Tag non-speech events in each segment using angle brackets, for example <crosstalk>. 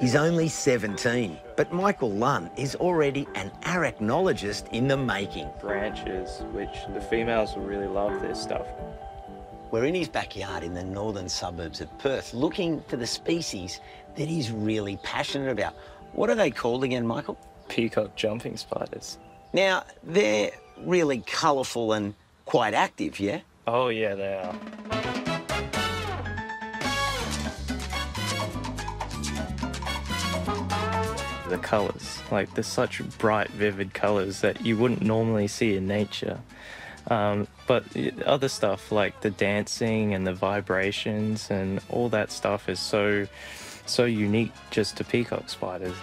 He's only 17, but Michael Lun is already an arachnologist in the making. branches, which the females will really love this stuff. We're in his backyard in the northern suburbs of Perth looking for the species that he's really passionate about. What are they called again, Michael? Peacock jumping spiders. Now, they're really colourful and quite active, yeah? Oh yeah, they are. The colours, like they're such bright, vivid colours that you wouldn't normally see in nature. Um, but other stuff like the dancing and the vibrations and all that stuff is so, so unique just to peacock spiders.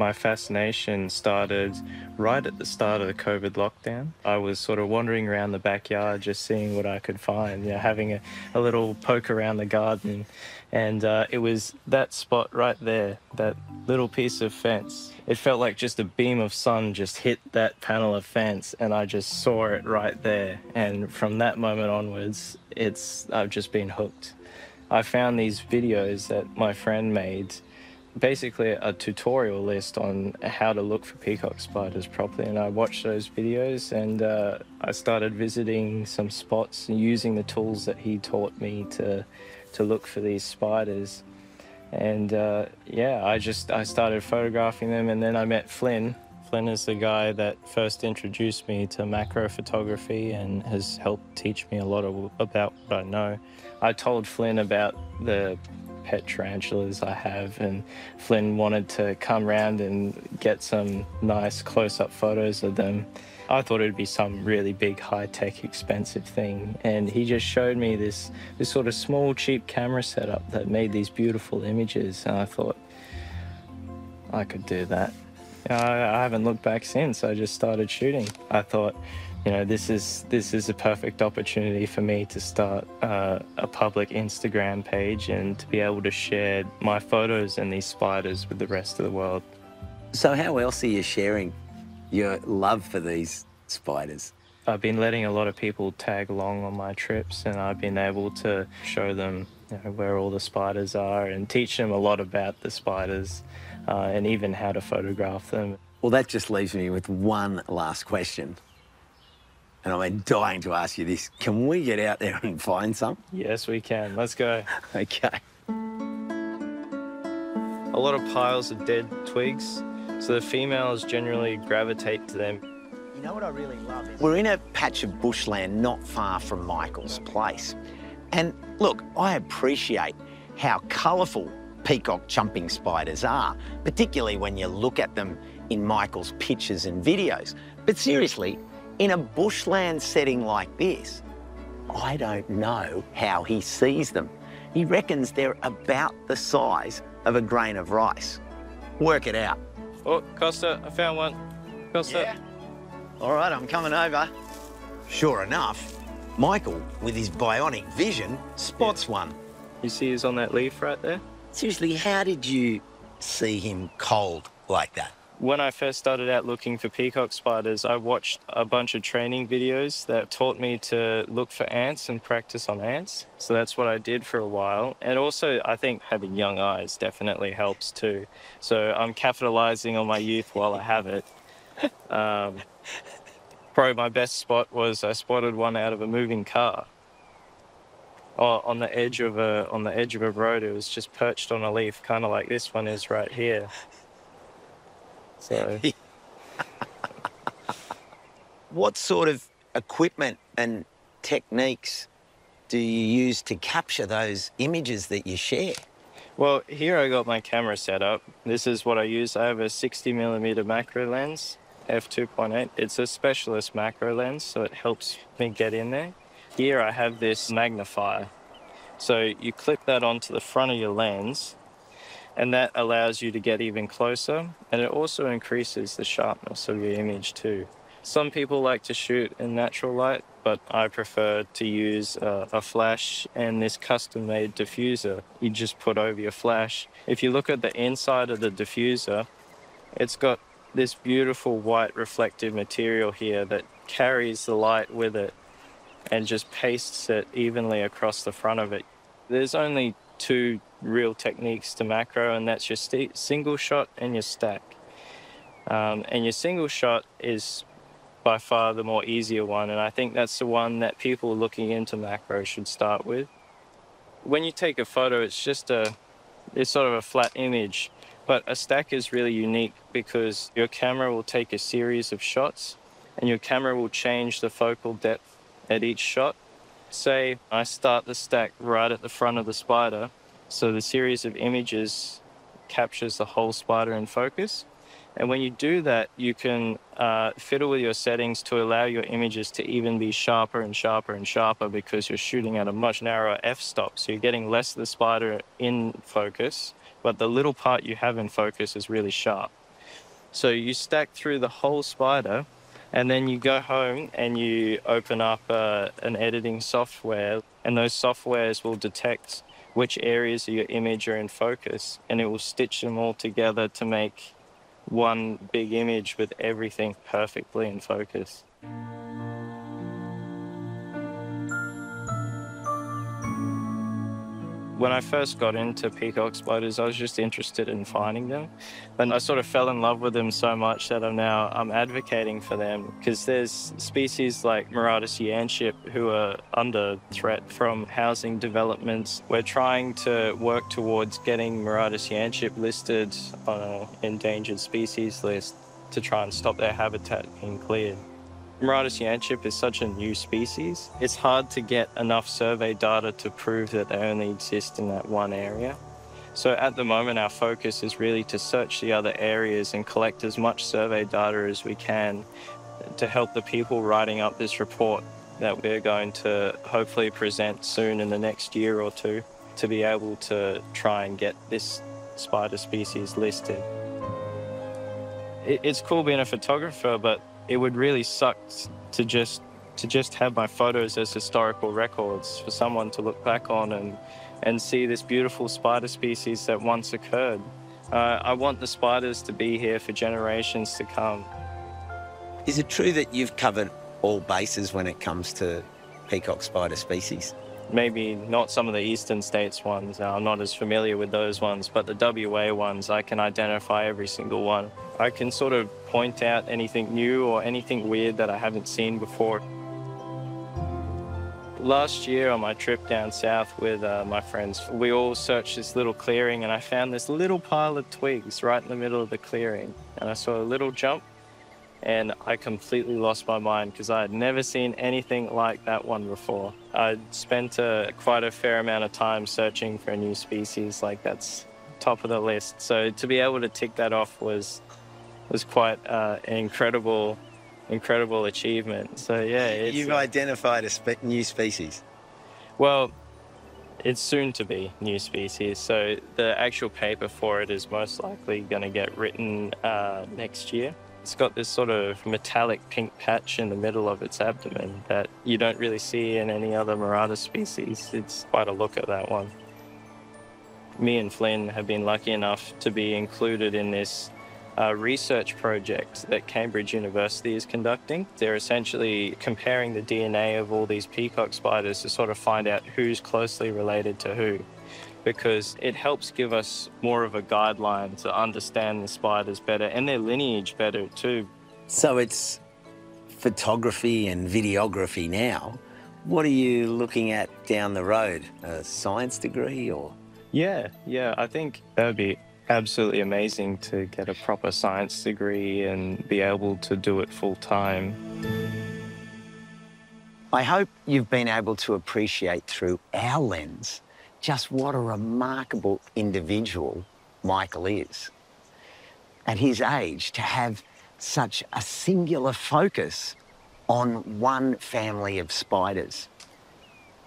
My fascination started right at the start of the COVID lockdown. I was sort of wandering around the backyard just seeing what I could find, you know, having a, a little poke around the garden. And uh, it was that spot right there, that little piece of fence. It felt like just a beam of sun just hit that panel of fence, and I just saw it right there. And from that moment onwards, it's I've just been hooked. I found these videos that my friend made basically a tutorial list on how to look for peacock spiders properly and i watched those videos and uh, i started visiting some spots and using the tools that he taught me to to look for these spiders. And uh, yeah i just i started photographing them and then i met flynn. Flynn is the guy that first introduced me to macro photography and has helped teach me a lot of, about what i know. I told flynn about the pet tarantulas I have, and Flynn wanted to come round and get some nice close up photos of them. I thought it'd be some really big, high tech, expensive thing, and he just showed me this, this sort of small, cheap camera setup that made these beautiful images, and I thought, I could do that. I, I haven't looked back since. I just started shooting. I thought, you know, this is this is a perfect opportunity for me to start uh, a public Instagram page and to be able to share my photos and these spiders with the rest of the world. So, how else are you sharing your love for these spiders? I've been letting a lot of people tag along on my trips, and I've been able to show them you know, where all the spiders are and teach them a lot about the spiders uh, and even how to photograph them. Well, that just leaves me with one last question. And I'm dying to ask you this. Can we get out there and find some? Yes, we can. Let's go. <laughs> Okay. A lot of piles of dead twigs, so the females generally gravitate to them. You know what I really love is we're in a patch of bushland not far from Michael's place. And look, I appreciate how colourful peacock jumping spiders are, particularly when you look at them in Michael's pictures and videos. But seriously, in a bushland setting like this, I don't know how he sees them. He reckons they're about the size of a grain of rice. Work it out. Oh, Costa, I found one. Costa. All right, I'm coming over. Sure enough, Michael, with his bionic vision, spots one. You see he's on that leaf right there? Seriously, how did you see him cold like that? When I first started out looking for peacock spiders, I watched a bunch of training videos that taught me to look for ants and practice on ants. So that's what I did for a while. And also, I think having young eyes definitely helps too. So I'm capitalizing on my youth while I have it. Um, probably my best spot was I spotted one out of a moving car. Oh, on the edge of a on the edge of a road, it was just perched on a leaf, kind of like this one is right here. So <laughs> What sort of equipment and techniques do you use to capture those images that you share? Well, here I got my camera set up. This is what I use. I have a 60 millimeter macro lens, f2.8. It's a specialist macro lens, so it helps me get in there. Here I have this magnifier. So you clip that onto the front of your lens, and that allows you to get even closer, and it also increases the sharpness of your image too. Some people like to shoot in natural light, but I prefer to use uh, a flash and this custom made diffuser you just put over your flash. If you look at the inside of the diffuser, it's got this beautiful white reflective material here that carries the light with it. and just pastes it evenly across the front of it. There's only two real techniques to macro, and that's your single shot and your stack. Um, and your single shot is by far the more easier one, and I think that's the one that people looking into macro should start with. When you take a photo, it's just a, it's sort of a flat image, but a stack is really unique because your camera will take a series of shots, and your camera will change the focal depth at each shot. Say I start the stack right at the front of the spider, so the series of images captures the whole spider in focus. And when you do that, you can uh, fiddle with your settings to allow your images to even be sharper and sharper and sharper because you're shooting at a much narrower f-stop. So you're getting less of the spider in focus, but the little part you have in focus is really sharp. So you stack through the whole spider and then you go home and you open up uh, an editing software and those softwares will detect which areas of your image are in focus and it will stitch them all together to make one big image with everything perfectly in focus. When I first got into peacock spiders, I was just interested in finding them. And I sort of fell in love with them so much that I'm now I'm advocating for them because there's species like Maratus yanchep who are under threat from housing developments. We're trying to work towards getting Maratus yanchep listed on an endangered species list to try and stop their habitat being cleared. Maratus yanchep is such a new species. It's hard to get enough survey data to prove that they only exist in that one area. So at the moment, our focus is really to search the other areas and collect as much survey data as we can to help the people writing up this report that we're going to hopefully present soon in the next year or two to be able to try and get this spider species listed. It's cool being a photographer, but it would really suck to just to just have my photos as historical records for someone to look back on and and see this beautiful spider species that once occurred. Uh, I want the spiders to be here for generations to come. Is it true that you've covered all bases when it comes to peacock spider species? Maybe not some of the eastern states ones. I'm not as familiar with those ones, but the WA ones, I can identify every single one. I can sort of point out anything new or anything weird that I haven't seen before. Last year on my trip down south with uh, my friends, we all searched this little clearing and I found this little pile of twigs right in the middle of the clearing. And I saw a little jump and I completely lost my mind because I had never seen anything like that one before. I'd spent a, quite a fair amount of time searching for a new species, like that's top of the list. So to be able to tick that off was was quite uh, an incredible, incredible achievement. So yeah, <laughs> you've identified a spe- new species. Well, it's soon to be new species. So the actual paper for it is most likely going to get written uh, next year. It's got this sort of metallic pink patch in the middle of its abdomen that you don't really see in any other Maratus species. It's quite a look at that one. Me and Flynn have been lucky enough to be included in this uh, research project that Cambridge University is conducting. They're essentially comparing the DNA of all these peacock spiders to sort of find out who's closely related to who because it helps give us more of a guideline to understand the spiders better and their lineage better too. So it's photography and videography now. What are you looking at down the road? A science degree or? Yeah, yeah, I think that would be absolutely amazing to get a proper science degree and be able to do it full time. I hope you've been able to appreciate through our lens just what a remarkable individual Michael is. At his age, to have such a singular focus on one family of spiders.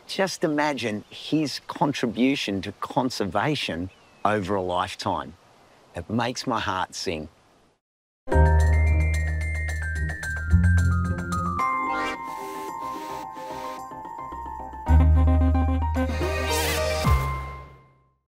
Just imagine his contribution to conservation over a lifetime. It makes my heart sing.